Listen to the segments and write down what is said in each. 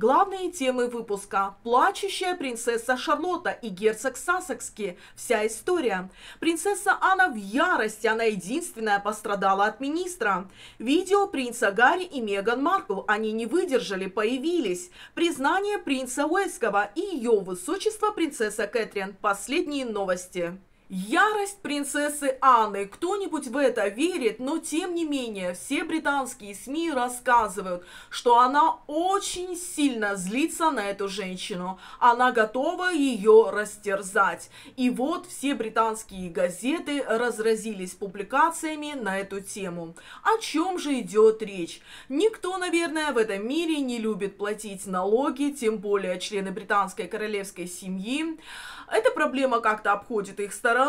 Главные темы выпуска. Плачущая принцесса Шарлотта и герцог Сассекский. Вся история. Принцесса Анна в ярости, она единственная пострадала от министра. Видео принца Гарри и Меган Маркл, они не выдержали, появились. Признание принца Уэльского и ее высочество принцесса Кэтрин. Последние новости. Ярость принцессы Анны. Кто-нибудь в это верит, но тем не менее все британские СМИ рассказывают, что она очень сильно злится на эту женщину. Она готова ее растерзать. И вот все британские газеты разразились публикациями на эту тему. О чем же идет речь? Никто, наверное, в этом мире не любит платить налоги, тем более члены британской королевской семьи. Эта проблема как-то обходит их стороной,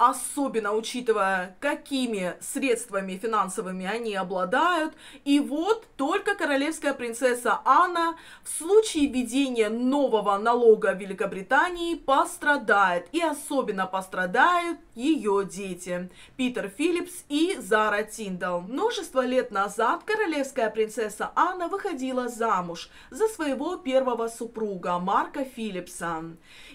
особенно учитывая, какими средствами финансовыми они обладают. И вот только королевская принцесса Анна в случае введения нового налога в Великобритании пострадает. И особенно пострадают ее дети Питер Филлипс и Зара Тиндал. Множество лет назад королевская принцесса Анна выходила замуж за своего первого супруга Марка Филлипса.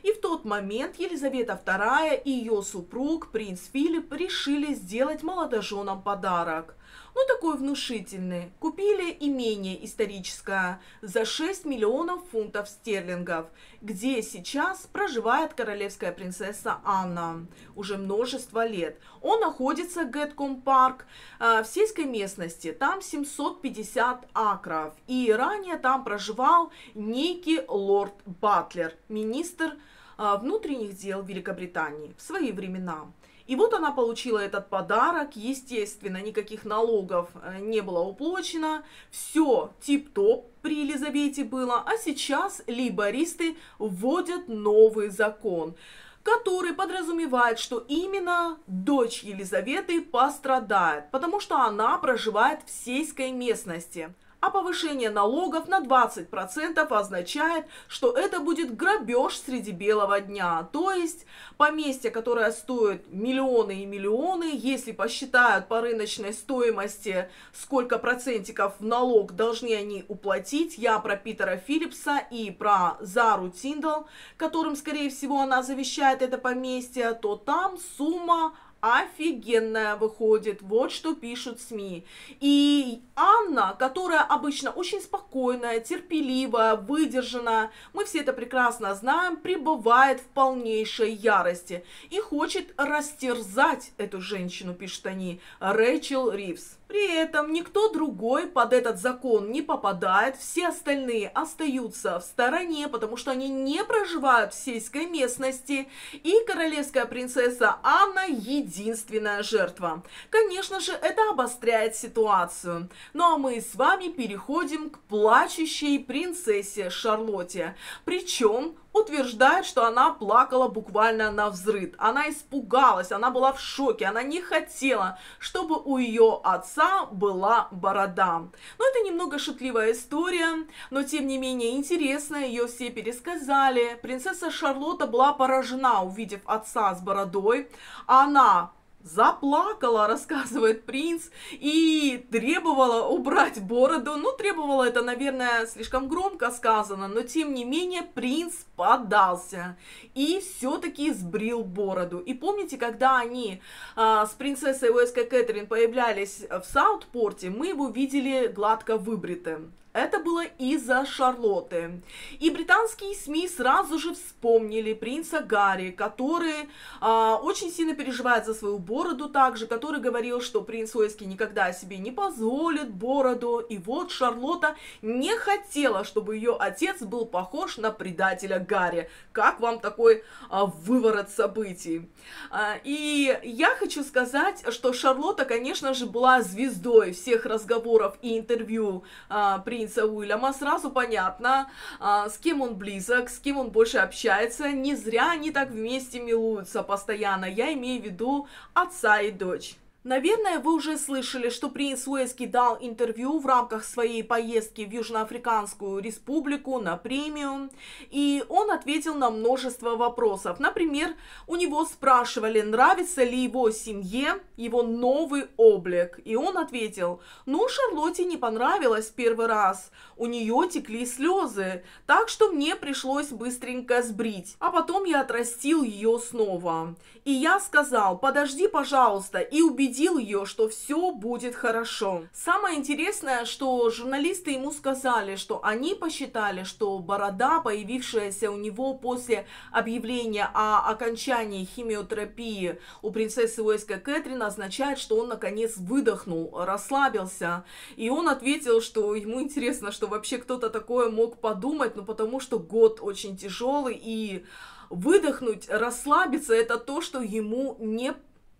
И в тот момент Елизавета II и ее супруг, принц Филипп, решили сделать молодоженам подарок. Ну, такой внушительный. Купили имение историческое за 6 миллионов фунтов стерлингов, где сейчас проживает королевская принцесса Анна уже множество лет. Он находится в Гэтком парк э, в сельской местности, там 750 акров. И ранее там проживал некий лорд Батлер, министр а, внутренних дел Великобритании в свои времена. И вот она получила этот подарок, естественно, никаких налогов э, не было уплочено, все тип-топ при Елизавете было, а сейчас лейбористы вводят новый закон, который подразумевает, что именно дочь Елизаветы пострадает, потому что она проживает в сельской местности а повышение налогов на 20% означает, что это будет грабеж среди белого дня. То есть поместье, которое стоит миллионы и миллионы, если посчитают по рыночной стоимости, сколько процентиков в налог должны они уплатить, я про Питера Филлипса и про Зару Тиндал, которым, скорее всего, она завещает это поместье, то там сумма офигенная выходит. Вот что пишут СМИ. И Анна, которая обычно очень спокойная, терпеливая, выдержанная, мы все это прекрасно знаем, пребывает в полнейшей ярости и хочет растерзать эту женщину, пишут они, Рэйчел Ривз. При этом никто другой под этот закон не попадает, все остальные остаются в стороне, потому что они не проживают в сельской местности, и королевская принцесса Анна единственная жертва. Конечно же, это обостряет ситуацию. Ну а мы с вами переходим к плачущей принцессе Шарлотте. Причем утверждает, что она плакала буквально на взрыв. Она испугалась, она была в шоке, она не хотела, чтобы у ее отца была борода. Ну, это немного шутливая история, но тем не менее интересная, ее все пересказали. Принцесса Шарлотта была поражена, увидев отца с бородой. Она заплакала, рассказывает принц, и требовала убрать бороду. Ну, требовала это, наверное, слишком громко сказано, но тем не менее принц подался и все-таки сбрил бороду. И помните, когда они а, с принцессой Уэской Кэтрин появлялись в Саутпорте, мы его видели гладко выбритым. Это было из-за Шарлотты. И британские СМИ сразу же вспомнили принца Гарри, который а, очень сильно переживает за свою бороду также, который говорил, что принц Уэски никогда себе не позволит бороду. И вот Шарлотта не хотела, чтобы ее отец был похож на предателя Гарри. Как вам такой а, выворот событий? А, и я хочу сказать, что Шарлотта, конечно же, была звездой всех разговоров и интервью а, принца принца Уильяма, сразу понятно, а, с кем он близок, с кем он больше общается. Не зря они так вместе милуются постоянно. Я имею в виду отца и дочь. Наверное, вы уже слышали, что принц Уэски дал интервью в рамках своей поездки в Южноафриканскую республику на премию, и он ответил на множество вопросов. Например, у него спрашивали, нравится ли его семье его новый облик, и он ответил, ну, Шарлотте не понравилось первый раз, у нее текли слезы, так что мне пришлось быстренько сбрить, а потом я отрастил ее снова. И я сказал, подожди, пожалуйста, и убедил убедил ее, что все будет хорошо. Самое интересное, что журналисты ему сказали, что они посчитали, что борода, появившаяся у него после объявления о окончании химиотерапии у принцессы Уэска Кэтрин, означает, что он наконец выдохнул, расслабился. И он ответил, что ему интересно, что вообще кто-то такое мог подумать, ну потому что год очень тяжелый и выдохнуть, расслабиться, это то, что ему не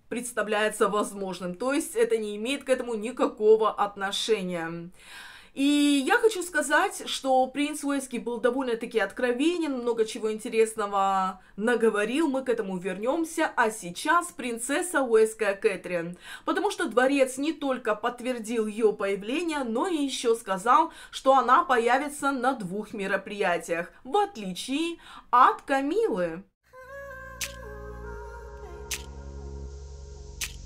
представляется возможным. То есть это не имеет к этому никакого отношения. И я хочу сказать, что принц Уэски был довольно-таки откровенен, много чего интересного наговорил, мы к этому вернемся. А сейчас принцесса Уэская Кэтрин. Потому что дворец не только подтвердил ее появление, но и еще сказал, что она появится на двух мероприятиях, в отличие от Камилы.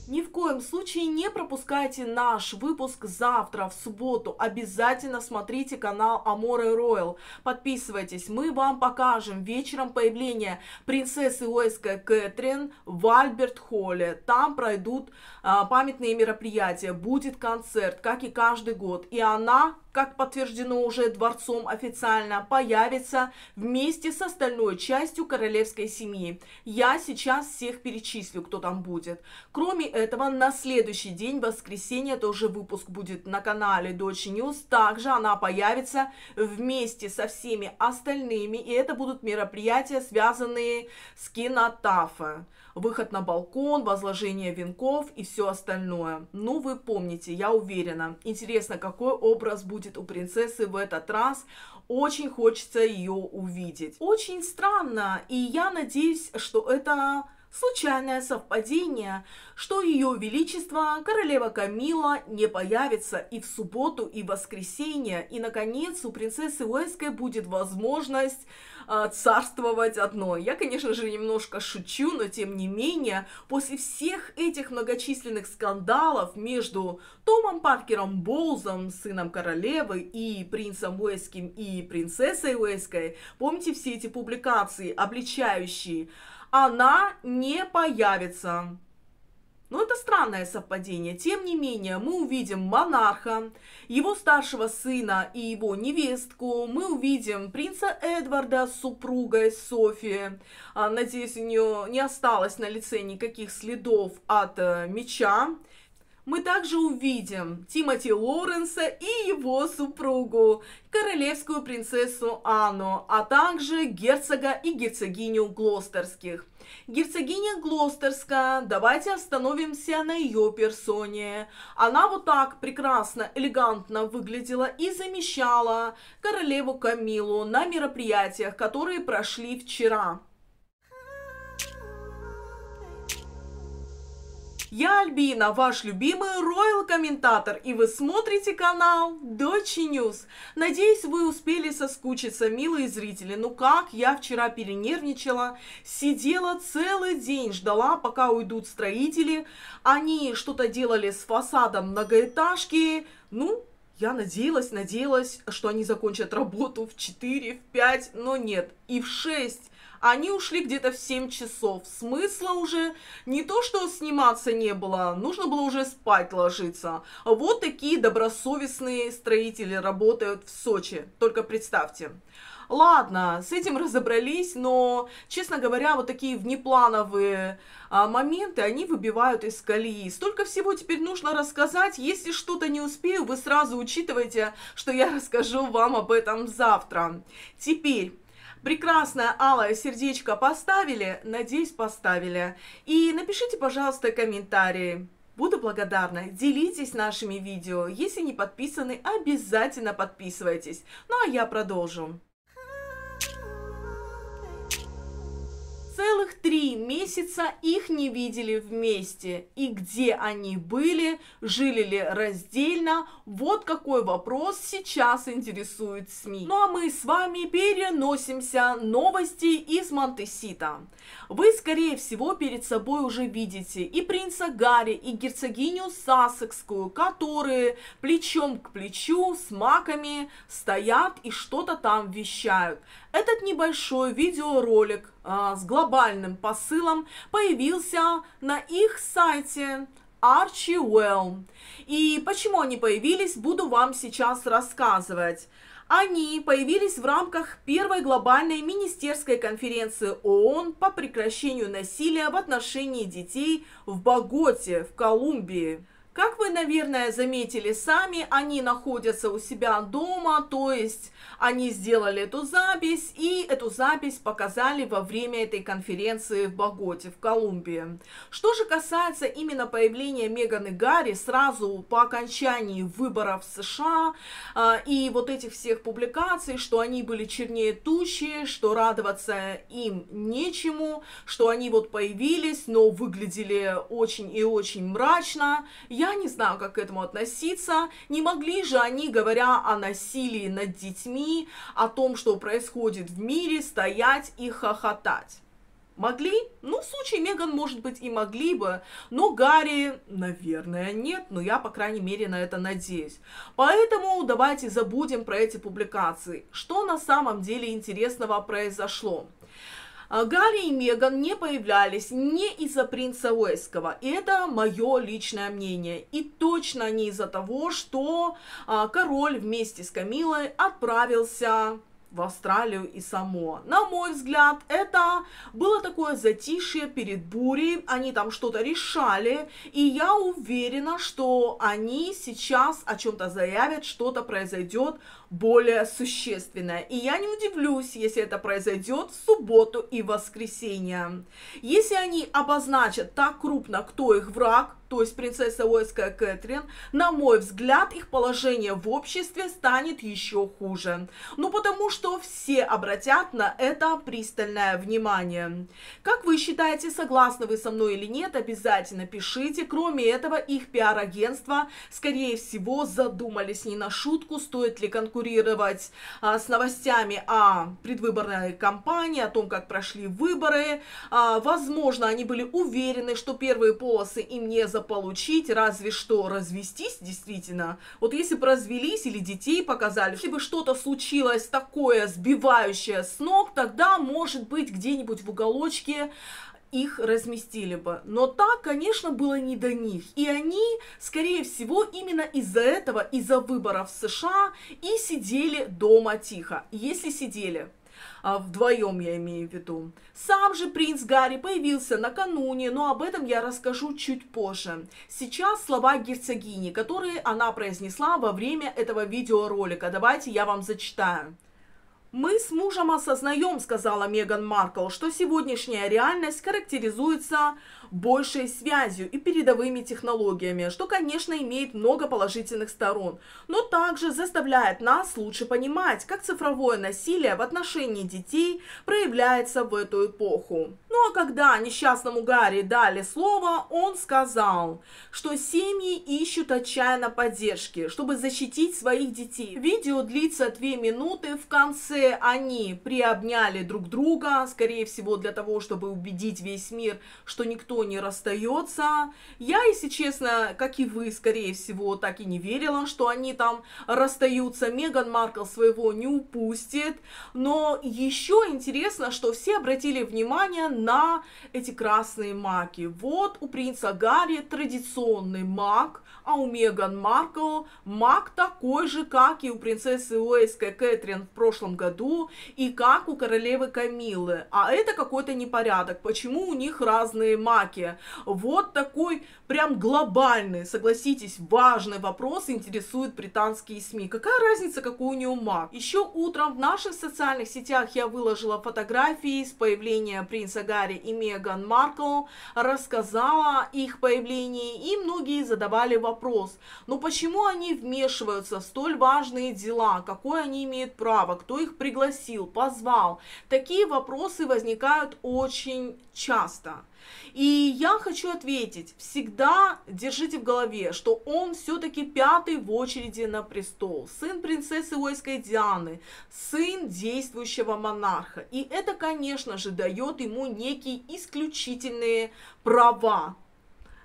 Ни в коем случае не пропускайте наш выпуск завтра, в субботу. Обязательно смотрите канал Аморе Роyal. Подписывайтесь, мы вам покажем вечером появление принцессы Уэйской Кэтрин в Альберт-Холле. Там пройдут а, памятные мероприятия, будет концерт, как и каждый год. И она как подтверждено уже дворцом официально, появится вместе с остальной частью королевской семьи. Я сейчас всех перечислю, кто там будет. Кроме этого, на следующий день, воскресенье, тоже выпуск будет на канале Дочи News. Также она появится вместе со всеми остальными, и это будут мероприятия, связанные с кенотафа выход на балкон, возложение венков и все остальное. Ну, вы помните, я уверена. Интересно, какой образ будет у принцессы в этот раз. Очень хочется ее увидеть. Очень странно, и я надеюсь, что это случайное совпадение, что ее величество, королева Камила, не появится и в субботу, и в воскресенье, и, наконец, у принцессы Уэской будет возможность царствовать одной. Я, конечно же, немножко шучу, но тем не менее, после всех этих многочисленных скандалов между Томом Паркером Боузом, сыном королевы, и принцем Уэским, и принцессой Уэской, помните все эти публикации, обличающие она не появится. Но это странное совпадение. Тем не менее, мы увидим монарха, его старшего сына и его невестку. Мы увидим принца Эдварда с супругой Софи. А, надеюсь, у нее не осталось на лице никаких следов от э, меча мы также увидим Тимоти Лоренса и его супругу, королевскую принцессу Анну, а также герцога и герцогиню Глостерских. Герцогиня Глостерская, давайте остановимся на ее персоне. Она вот так прекрасно, элегантно выглядела и замещала королеву Камилу на мероприятиях, которые прошли вчера. Я Альбина, ваш любимый royal комментатор, и вы смотрите канал Дочи News. Надеюсь, вы успели соскучиться, милые зрители. Ну как, я вчера перенервничала, сидела целый день, ждала, пока уйдут строители. Они что-то делали с фасадом многоэтажки. Ну, я надеялась, надеялась, что они закончат работу в 4, в 5, но нет, и в 6. Они ушли где-то в 7 часов. Смысла уже не то, что сниматься не было, нужно было уже спать ложиться. Вот такие добросовестные строители работают в Сочи, только представьте. Ладно, с этим разобрались, но, честно говоря, вот такие внеплановые а, моменты, они выбивают из колеи. Столько всего теперь нужно рассказать. Если что-то не успею, вы сразу учитывайте, что я расскажу вам об этом завтра. Теперь прекрасное алое сердечко поставили? Надеюсь, поставили. И напишите, пожалуйста, комментарии. Буду благодарна. Делитесь нашими видео. Если не подписаны, обязательно подписывайтесь. Ну а я продолжу. Целых три месяца их не видели вместе. И где они были, жили ли раздельно, вот какой вопрос сейчас интересует СМИ. Ну а мы с вами переносимся новости из Монтесита. Вы, скорее всего, перед собой уже видите и принца Гарри, и герцогиню Сассекскую, которые плечом к плечу с маками стоят и что-то там вещают. Этот небольшой видеоролик а, с глобальным посылом появился на их сайте Archie Well. И почему они появились, буду вам сейчас рассказывать. Они появились в рамках первой глобальной министерской конференции ООН по прекращению насилия в отношении детей в Боготе, в Колумбии. Как вы, наверное, заметили сами, они находятся у себя дома, то есть они сделали эту запись и эту запись показали во время этой конференции в Боготе, в Колумбии. Что же касается именно появления Меган и Гарри сразу по окончании выборов в США э, и вот этих всех публикаций, что они были чернее тучи, что радоваться им нечему, что они вот появились, но выглядели очень и очень мрачно, я я не знаю, как к этому относиться. Не могли же они, говоря о насилии над детьми, о том, что происходит в мире, стоять и хохотать. Могли? Ну, в случае Меган, может быть, и могли бы, но Гарри, наверное, нет, но я, по крайней мере, на это надеюсь. Поэтому давайте забудем про эти публикации. Что на самом деле интересного произошло? А Гарри и Меган не появлялись не из-за принца Уэйского. И это мое личное мнение. И точно не из-за того, что а, король вместе с Камилой отправился в Австралию и Самоа. На мой взгляд, это было такое затишье перед бурей, они там что-то решали, и я уверена, что они сейчас о чем-то заявят, что-то произойдет более существенное. И я не удивлюсь, если это произойдет в субботу и воскресенье. Если они обозначат так крупно, кто их враг, то есть принцесса Уэльская Кэтрин, на мой взгляд, их положение в обществе станет еще хуже. Ну, потому что все обратят на это пристальное внимание. Как вы считаете, согласны вы со мной или нет, обязательно пишите. Кроме этого, их пиар-агентство, скорее всего, задумались не на шутку, стоит ли конкурировать а, с новостями о предвыборной кампании, о том, как прошли выборы. А, возможно, они были уверены, что первые полосы им не за заполучить, разве что развестись действительно. Вот если бы развелись или детей показали, если бы что-то случилось такое сбивающее с ног, тогда, может быть, где-нибудь в уголочке их разместили бы. Но так, конечно, было не до них. И они, скорее всего, именно из-за этого, из-за выборов в США и сидели дома тихо. Если сидели вдвоем я имею в виду. Сам же принц Гарри появился накануне, но об этом я расскажу чуть позже. Сейчас слова герцогини, которые она произнесла во время этого видеоролика. Давайте я вам зачитаю. «Мы с мужем осознаем, — сказала Меган Маркл, — что сегодняшняя реальность характеризуется большей связью и передовыми технологиями, что, конечно, имеет много положительных сторон, но также заставляет нас лучше понимать, как цифровое насилие в отношении детей проявляется в эту эпоху. Ну а когда несчастному Гарри дали слово, он сказал, что семьи ищут отчаянно поддержки, чтобы защитить своих детей. Видео длится две минуты, в конце они приобняли друг друга, скорее всего для того, чтобы убедить весь мир, что никто не расстается. Я, если честно, как и вы, скорее всего, так и не верила, что они там расстаются. Меган Маркл своего не упустит. Но еще интересно, что все обратили внимание на эти красные маки. Вот у принца Гарри традиционный мак, а у Меган Маркл мак такой же, как и у принцессы Уэйской Кэтрин в прошлом году, и как у королевы Камилы. А это какой-то непорядок. Почему у них разные маки? Вот такой прям глобальный, согласитесь, важный вопрос интересует британские СМИ. Какая разница, какой у него мак? Еще утром в наших социальных сетях я выложила фотографии с появления принца Гарри и Меган Маркл рассказала их появлении, и многие задавали вопрос, ну почему они вмешиваются в столь важные дела, какое они имеют право, кто их пригласил, позвал. Такие вопросы возникают очень часто. И я хочу ответить, всегда держите в голове, что он все-таки пятый в очереди на престол, сын принцессы Уэльской Дианы, сын действующего монарха. И это, конечно же, дает ему некие исключительные права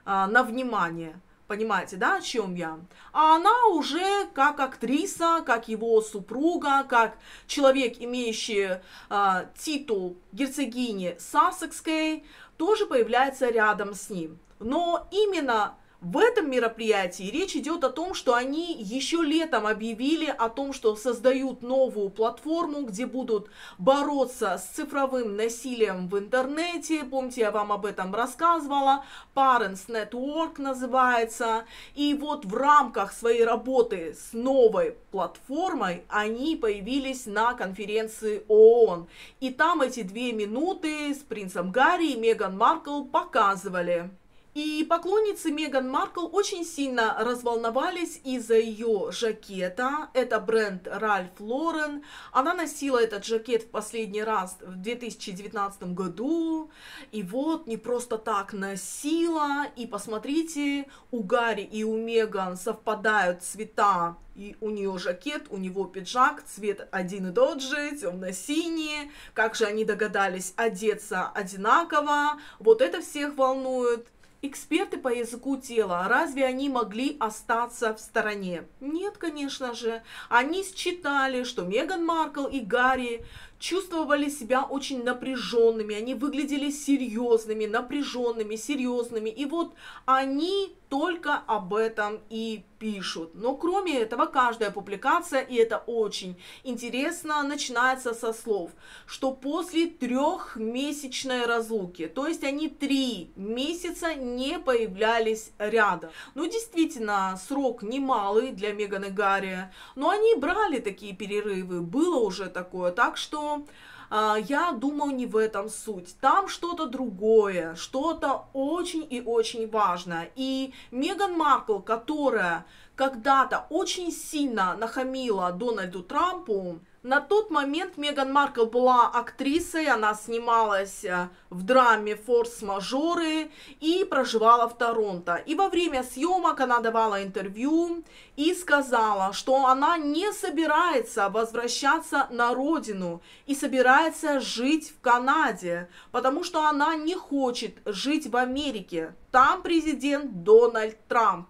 а, на внимание. Понимаете, да, о чем я? А она уже как актриса, как его супруга, как человек, имеющий э, титул герцогини Сассекской, тоже появляется рядом с ним. Но именно в этом мероприятии речь идет о том, что они еще летом объявили о том, что создают новую платформу, где будут бороться с цифровым насилием в интернете. Помните, я вам об этом рассказывала. Parents Network называется. И вот в рамках своей работы с новой платформой они появились на конференции ООН. И там эти две минуты с принцем Гарри и Меган Маркл показывали. И поклонницы Меган Маркл очень сильно разволновались из-за ее жакета. Это бренд Ральф Лорен. Она носила этот жакет в последний раз в 2019 году. И вот не просто так носила. И посмотрите, у Гарри и у Меган совпадают цвета и у нее жакет, у него пиджак, цвет один и тот же, темно-синий. Как же они догадались одеться одинаково? Вот это всех волнует. Эксперты по языку тела, разве они могли остаться в стороне? Нет, конечно же. Они считали, что Меган Маркл и Гарри чувствовали себя очень напряженными, они выглядели серьезными, напряженными, серьезными. И вот они только об этом и пишут. Но кроме этого, каждая публикация, и это очень интересно, начинается со слов, что после трехмесячной разлуки, то есть они три месяца не появлялись рядом. Ну, действительно, срок немалый для Меган и Гарри, но они брали такие перерывы, было уже такое, так что я думаю, не в этом суть. Там что-то другое, что-то очень и очень важное. И Меган Маркл, которая когда-то очень сильно нахамила Дональду Трампу, на тот момент Меган Маркл была актрисой, она снималась э, в драме «Форс-мажоры» и проживала в Торонто. И во время съемок она давала интервью и сказала, что она не собирается возвращаться на родину и собирается жить в Канаде, потому что она не хочет жить в Америке. Там президент Дональд Трамп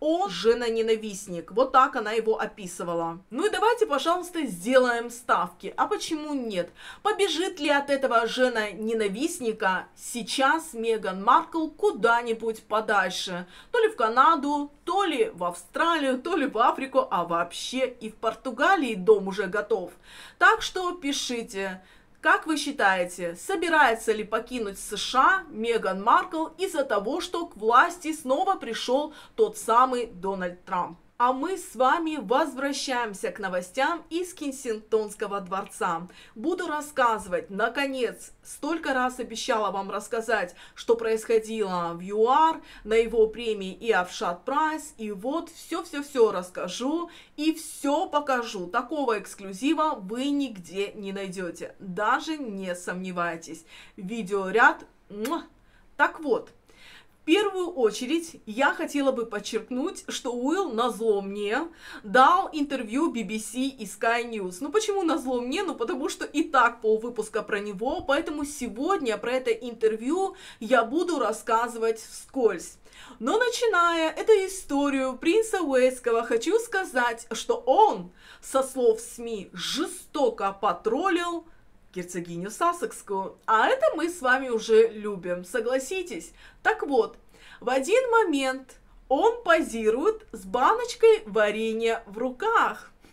он жена-ненавистник. Вот так она его описывала. Ну и давайте, пожалуйста, сделаем ставки. А почему нет? Побежит ли от этого жена-ненавистника сейчас Меган Маркл куда-нибудь подальше? То ли в Канаду, то ли в Австралию, то ли в Африку, а вообще и в Португалии дом уже готов. Так что пишите. Как вы считаете, собирается ли покинуть США Меган Маркл из-за того, что к власти снова пришел тот самый Дональд Трамп? А мы с вами возвращаемся к новостям из Кенсингтонского дворца. Буду рассказывать, наконец, столько раз обещала вам рассказать, что происходило в ЮАР, на его премии Earthshot Prize. И вот все-все-все расскажу и все покажу. Такого эксклюзива вы нигде не найдете. Даже не сомневайтесь. Видеоряд. Так вот, первую очередь я хотела бы подчеркнуть, что Уилл назло мне дал интервью BBC и Sky News. Ну почему назло мне? Ну потому что и так пол выпуска про него, поэтому сегодня про это интервью я буду рассказывать вскользь. Но начиная эту историю принца Уэйского, хочу сказать, что он, со слов СМИ, жестоко потроллил герцогиню Сассекскую. А это мы с вами уже любим, согласитесь? Так вот, в один момент он позирует с баночкой варенья в руках.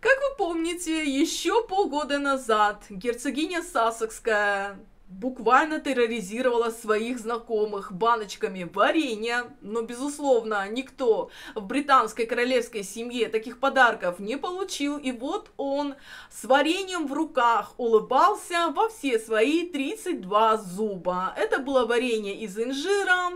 Как вы помните, еще полгода назад герцогиня Сассекская буквально терроризировала своих знакомых баночками варенья, но, безусловно, никто в британской королевской семье таких подарков не получил, и вот он с вареньем в руках улыбался во все свои 32 зуба. Это было варенье из инжира,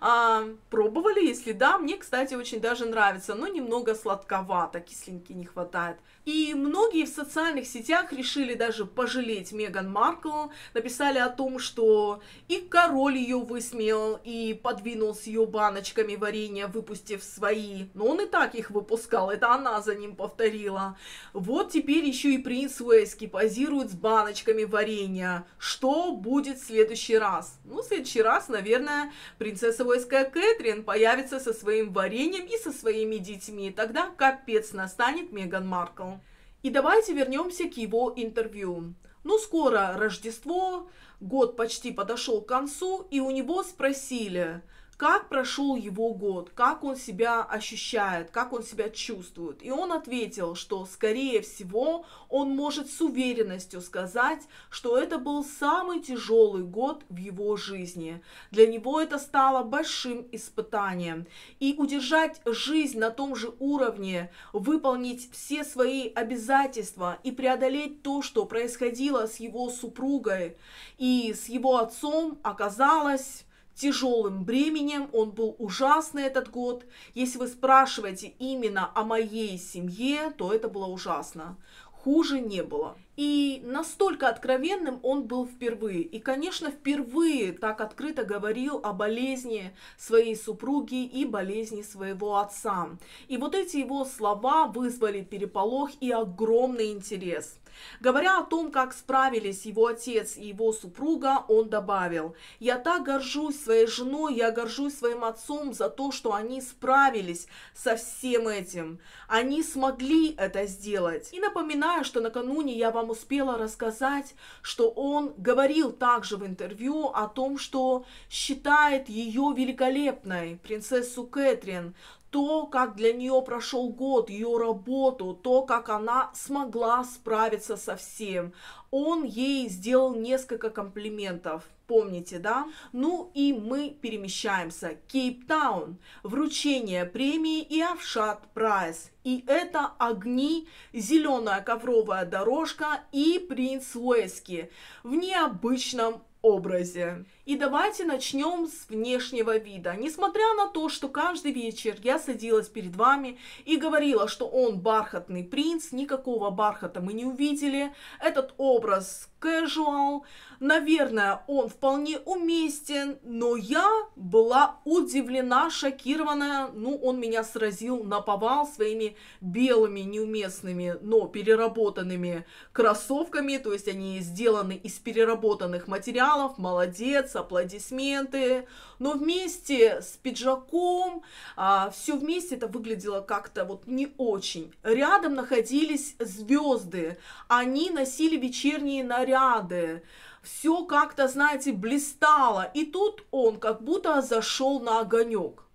а, пробовали, если да, мне, кстати, очень даже нравится, но немного сладковато, кисленький не хватает. И многие в социальных сетях решили даже пожалеть Меган Маркл, написали о том, что и король ее высмеял, и подвинул с ее баночками варенья, выпустив свои. Но он и так их выпускал, это она за ним повторила. Вот теперь еще и принц Уэйски позирует с баночками варенья. Что будет в следующий раз? Ну, в следующий раз, наверное, принцесса Уэйская Кэтрин появится со своим вареньем и со своими детьми. Тогда капец настанет Меган Маркл. И давайте вернемся к его интервью. Ну, скоро Рождество, год почти подошел к концу, и у него спросили – как прошел его год, как он себя ощущает, как он себя чувствует. И он ответил, что, скорее всего, он может с уверенностью сказать, что это был самый тяжелый год в его жизни. Для него это стало большим испытанием. И удержать жизнь на том же уровне, выполнить все свои обязательства и преодолеть то, что происходило с его супругой и с его отцом, оказалось тяжелым бременем, он был ужасный этот год. Если вы спрашиваете именно о моей семье, то это было ужасно. Хуже не было. И настолько откровенным он был впервые. И, конечно, впервые так открыто говорил о болезни своей супруги и болезни своего отца. И вот эти его слова вызвали переполох и огромный интерес. Говоря о том, как справились его отец и его супруга, он добавил, «Я так горжусь своей женой, я горжусь своим отцом за то, что они справились со всем этим. Они смогли это сделать». И напоминаю, что накануне я вам успела рассказать, что он говорил также в интервью о том, что считает ее великолепной, принцессу Кэтрин, то, как для нее прошел год, ее работу, то, как она смогла справиться со всем. Он ей сделал несколько комплиментов. Помните, да? Ну и мы перемещаемся. Кейптаун. Вручение премии Earthshot Prize. И это огни, зеленая ковровая дорожка и принц Уэльский в необычном образе. И давайте начнем с внешнего вида. Несмотря на то, что каждый вечер я садилась перед вами и говорила, что он бархатный принц, никакого бархата мы не увидели. Этот образ casual, наверное, он вполне уместен, но я была удивлена, шокирована. Ну, он меня сразил на повал своими белыми, неуместными, но переработанными кроссовками, то есть они сделаны из переработанных материалов. Молодец, аплодисменты, но вместе с пиджаком, а, все вместе это выглядело как-то вот не очень. Рядом находились звезды, они носили вечерние наряды, все как-то, знаете, блистало, и тут он как будто зашел на огонек.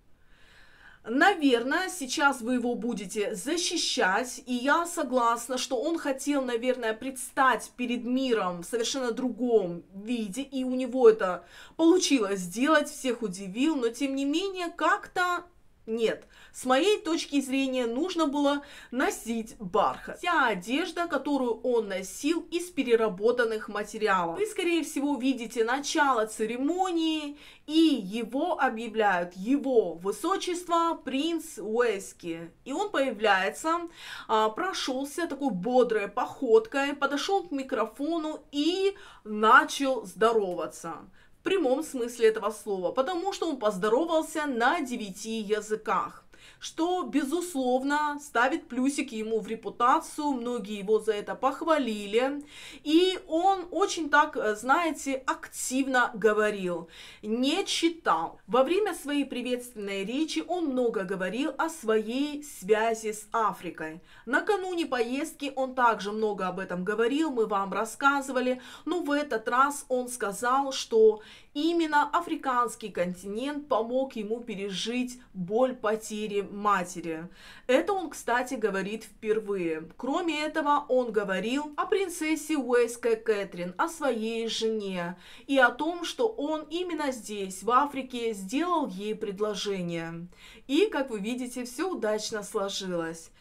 Наверное, сейчас вы его будете защищать, и я согласна, что он хотел, наверное, предстать перед миром в совершенно другом виде, и у него это получилось сделать, всех удивил, но тем не менее как-то нет, с моей точки зрения нужно было носить бархат. Вся одежда, которую он носил из переработанных материалов. Вы, скорее всего, видите начало церемонии, и его объявляют его высочество принц Уэски. И он появляется, а, прошелся такой бодрой походкой, подошел к микрофону и начал здороваться прямом смысле этого слова, потому что он поздоровался на девяти языках что, безусловно, ставит плюсики ему в репутацию, многие его за это похвалили, и он очень так, э, знаете, активно говорил, не читал. Во время своей приветственной речи он много говорил о своей связи с Африкой. Накануне поездки он также много об этом говорил, мы вам рассказывали, но в этот раз он сказал, что именно африканский континент помог ему пережить боль потери матери. Это он, кстати, говорит впервые. Кроме этого, он говорил о принцессе Уэйской Кэтрин, о своей жене и о том, что он именно здесь, в Африке, сделал ей предложение. И, как вы видите, все удачно сложилось.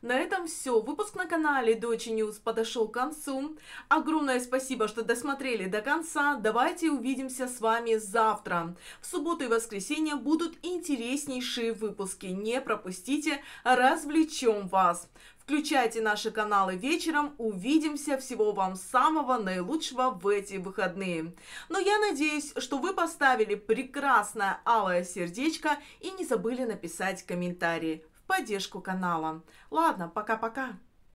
На этом все. Выпуск на канале Дочи News подошел к концу. Огромное спасибо, что досмотрели до конца. Давайте увидимся с вами завтра. В субботу и воскресенье будут интереснейшие выпуски. Не пропустите, развлечем вас. Включайте наши каналы вечером. Увидимся. Всего вам самого наилучшего в эти выходные. Но я надеюсь, что вы поставили прекрасное алое сердечко и не забыли написать комментарий поддержку канала. Ладно, пока-пока.